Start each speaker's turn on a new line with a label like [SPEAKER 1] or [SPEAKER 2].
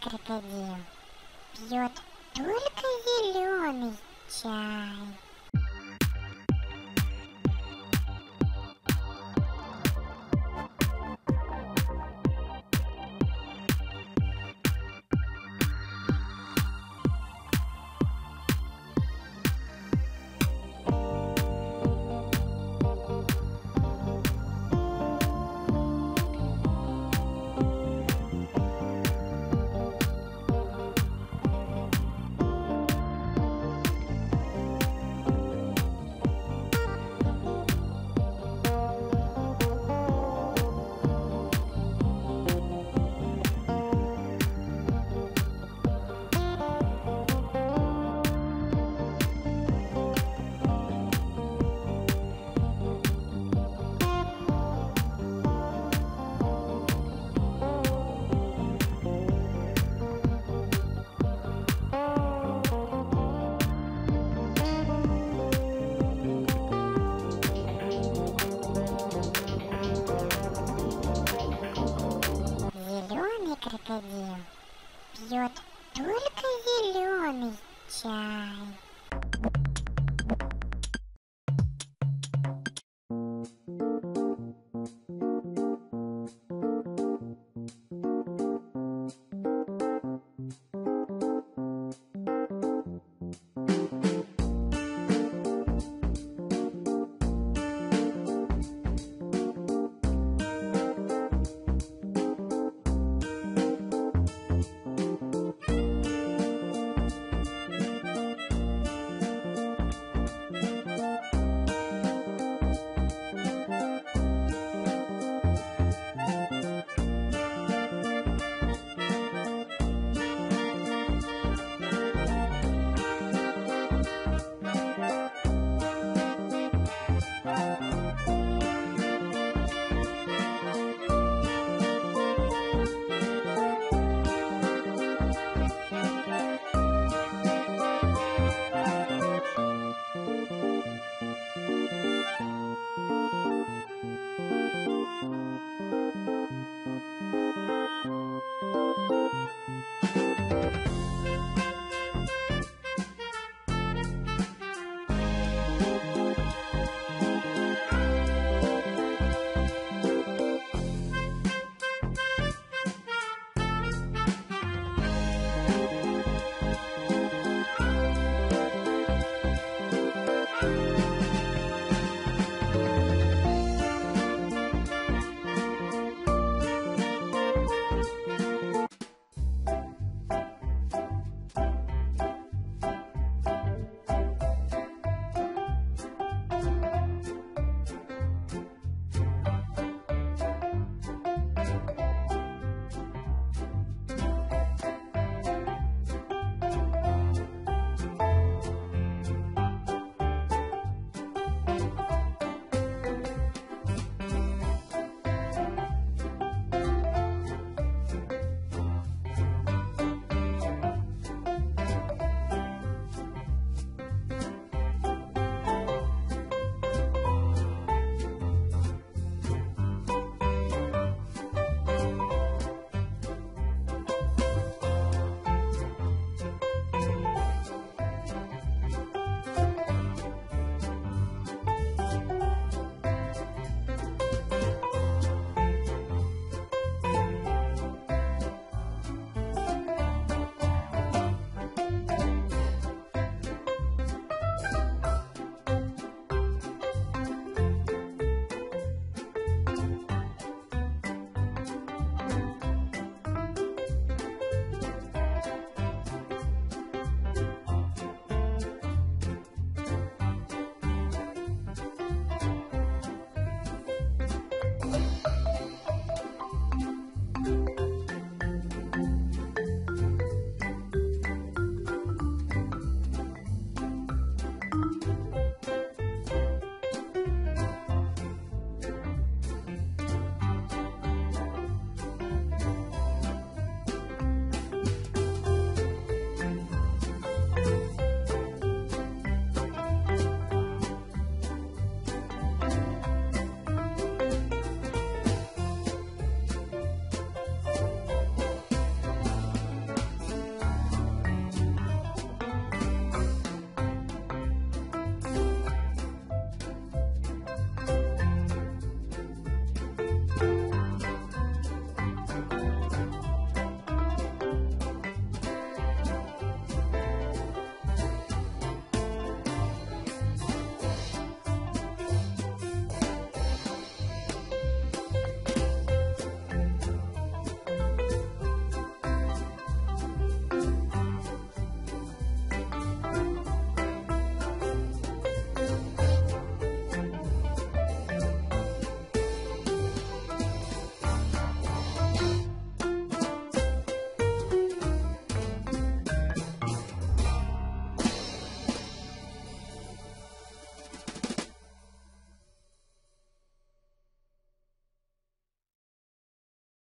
[SPEAKER 1] крокодил пьет только зеленый чай. Пьет только зеленый чай.